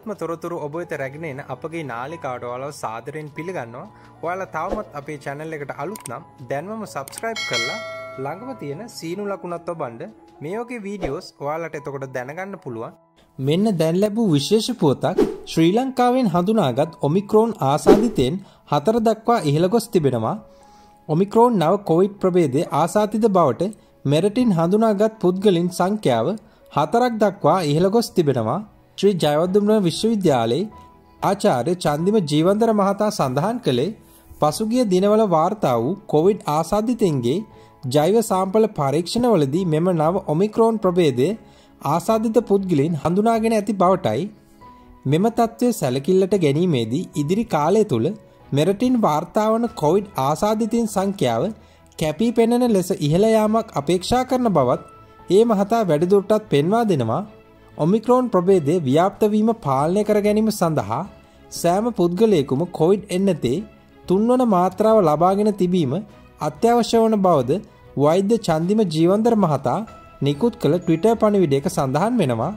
තොරතුරු ඔබ වෙත රැගෙන එන අපගේ නාලිකාවට ඔයාලව සාදරයෙන් පිළිගන්නවා. ඔයාලා තවමත් අපේ channel එකට අලුත් නම් දැන්වම subscribe කරලා ළඟම තියෙන සීනු ලකුණත් ඔබන්න මේ වගේ වීඩියෝස් ඔයාලට එතකොට දැනගන්න පුළුවන්. මෙන්න දැන් ලැබූ විශේෂ පුවතක් ශ්‍රී ලංකාවෙන් හඳුනාගත් ඔමික්‍රෝන් ආසාදිතයෙන් හතර දක්වා ඉහළ ගොස් තිබෙනවා. ඔමික්‍රෝන් නව කොවිඩ් ප්‍රභේදය ආසාතිත බවට මෙරටින් හඳුනාගත් පුද්ගලින් සංඛ්‍යාව හතරක් දක්වා ඉහළ ගොස් තිබෙනවා. ශ්‍රී ජයවර්ධන විශ්වවිද්‍යාලයේ ආචාර්ය චන්දිම ජීවන්දර මහතා සඳහන් කළේ පසුගිය දිනවල වාර්තා වූ කොවිඩ් ආසාදිතයින්ගේ ජෛව සාම්පල පරීක්ෂණවලදී මෙම නව ඔමික්‍රෝන් ප්‍රභේදය ආසාදිත පුද්ගලයන් හඳුනාගෙන ඇති බවටයි මෙම තත්ත්වය සැලකිල්ලට ගැනීමේදී ඉදිරි කාලය තුළ මෙරටින් වාර්තාවන කොවිඩ් ආසාධිතීන් සංඛ්‍යාව කැපී පෙනෙන ලෙස ඉහළ යාමක් අපේක්ෂා කරන බවත් ඒ මහතා වැඩිදුරටත් පෙන්වා දෙනවා. ඔමික්‍රෝන් ප්‍රභේදය ව්‍යාප්තවීම පාලනය කර ගැනීම සඳහා සෑම පුද්ගලයෙකුම කොවිඩ් එන්නතේ තුන්වන මාත්‍රාව ලබාගෙන තිබීම අත්‍යවශ්‍ය වන බවද වෛද්‍ය චන්දිම ජීවන්දර මහතා නිකුත් කළ ට්විටර් පණිවිඩයක සඳහන් වෙනවා.